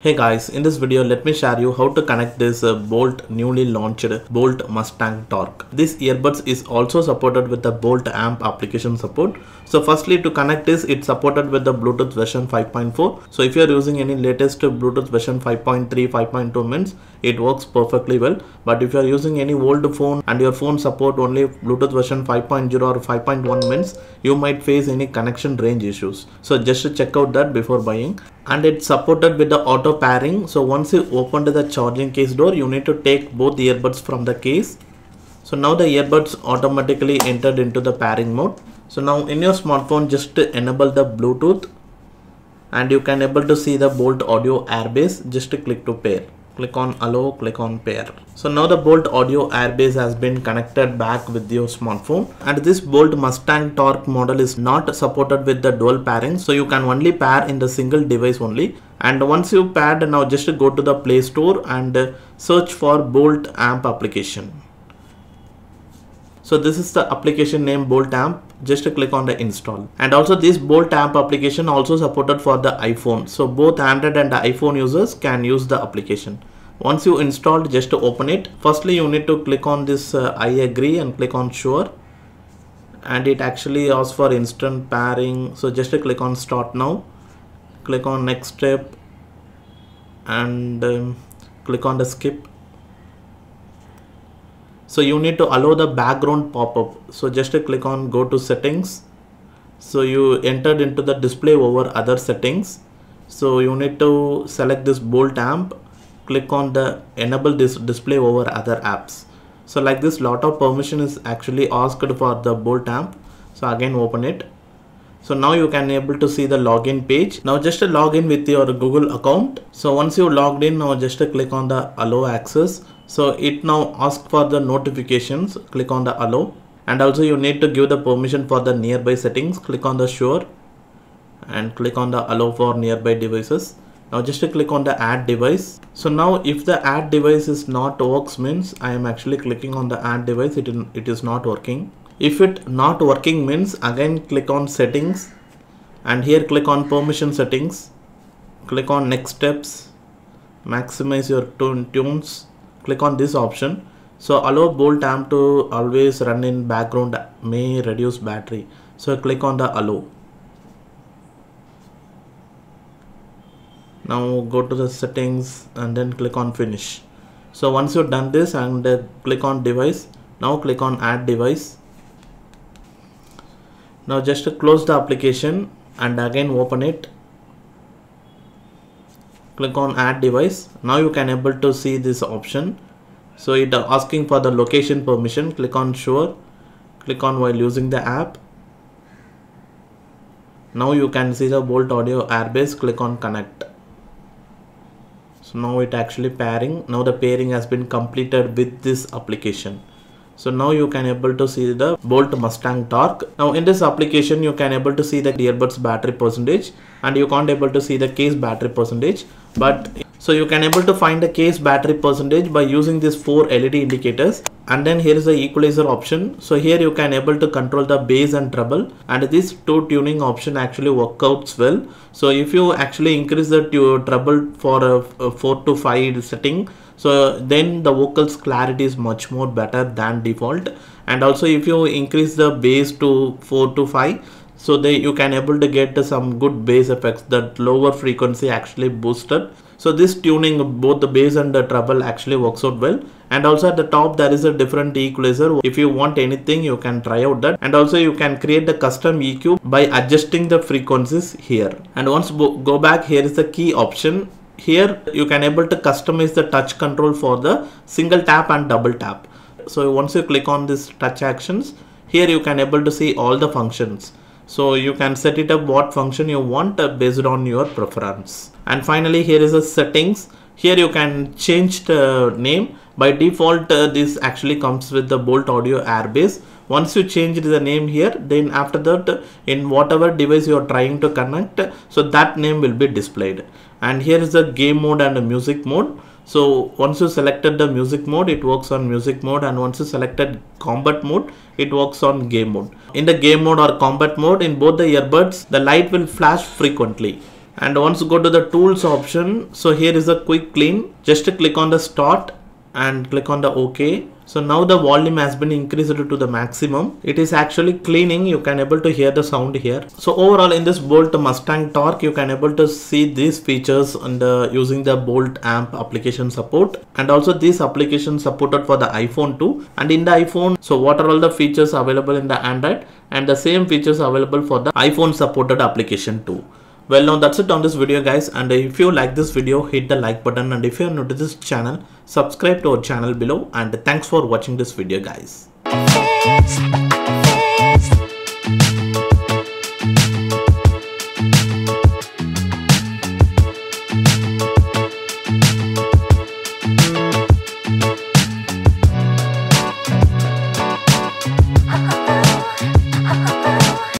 Hey guys, in this video let me share you how to connect this uh, Boult newly launched Boult Mustang Torq. This earbuds is also supported with the Boult amp application support. So firstly to connect this it's supported with the Bluetooth version 5.4. So if you are using any latest Bluetooth version 5.3, 5.2 means it works perfectly well. But if you are using any old phone and your phone support only Bluetooth version 5.0 or 5.1 means you might face any connection range issues. So just check out that before buying and it's supported with the auto pairing so once you open the charging case door you need to take both the earbuds from the case so now the earbuds automatically entered into the pairing mode so now in your smartphone just enable the bluetooth and you can able to see the Boult audio AirBass. Just click to pair. Click on allow click on pair. So now the Boult audio AirBass has been connected back with your smartphone. And this Boult mustang Torq model is not supported with the dual pairing. So you can only pair in the single device only. And once you paired now just go to the play store and search for Boult amp application so this is the application name Boult amp just click on the install. And also this Boult amp application also supported for the iphone. So both android and iphone users can use the application. Once you installed just to open it. Firstly you need to click on this uh, i agree and click on sure. And it actually asks for instant pairing. So just to click on start now. Click on next step. And um, click on the skip so you need to allow the background pop-up. So just click on go to settings. So you entered into the display over other settings. So you need to select this Boult amp. Click on the enable this display over other apps. So like this lot of permission is actually asked for the Boult amp. So again open it so now you can able to see the login page. Now just log in with your google account. So once you logged in now just click on the allow access. So it now asks for the notifications. Click on the allow. And also you need to give the permission for the nearby settings. Click on the sure. And click on the allow for nearby devices. Now just click on the add device. So now if the add device is not works means i am actually clicking on the add device. It, it is not working if it not working means again click on settings and here click on permission settings click on next steps maximize your tune tunes click on this option. So allow Boult amp to always run in background may reduce battery. So click on the allow. Now go to the settings and then click on finish. So once you've done this and uh, click on device now click on add device now just close the application and again open it. Click on add device. Now you can able to see this option. So it asking for the location permission. Click on sure. Click on while using the app. Now you can see the Boult audio AirBass. Click on connect. So now it actually pairing. Now the pairing has been completed with this application so now you can able to see the Boult mustang Torq. Now in this application you can able to see the earbuds battery percentage and you can't able to see the case battery percentage but so you can able to find the case battery percentage by using these four led indicators. And then here is the equalizer option. So here you can able to control the bass and treble and this two tuning option actually work out well. So if you actually increase the treble for a, a 4 to 5 setting so then the vocals clarity is much more better than default. And also if you increase the bass to 4 to 5 so they you can able to get some good bass effects. That lower frequency actually boosted. So this tuning both the bass and the treble actually works out well. And also at the top there is a different equalizer. If you want anything you can try out that. And also you can create the custom EQ by adjusting the frequencies here. And once go back here is the key option here you can able to customize the touch control for the single tap and double tap. So once you click on this touch actions here you can able to see all the functions. So you can set it up what function you want uh, based on your preference. And finally here is the settings. Here you can change the name. By default uh, this actually comes with the Boult audio AirBass once you change the name here then after that in whatever device you are trying to connect so that name will be displayed. And here is the game mode and the music mode. So once you selected the music mode it works on music mode. And once you selected combat mode it works on game mode. In the game mode or combat mode in both the earbuds the light will flash frequently. And once you go to the tools option so here is a quick clean. Just click on the start and click on the OK. So now the volume has been increased to the maximum. It is actually cleaning. You can able to hear the sound here. So overall in this Boult Mustang Torq, you can able to see these features under using the Boult amp application support and also this application supported for the iPhone too. And in the iPhone, so what are all the features available in the Android and the same features available for the iPhone supported application too well now that's it on this video guys. And if you like this video hit the like button. And if you are new to this channel subscribe to our channel below. And thanks for watching this video guys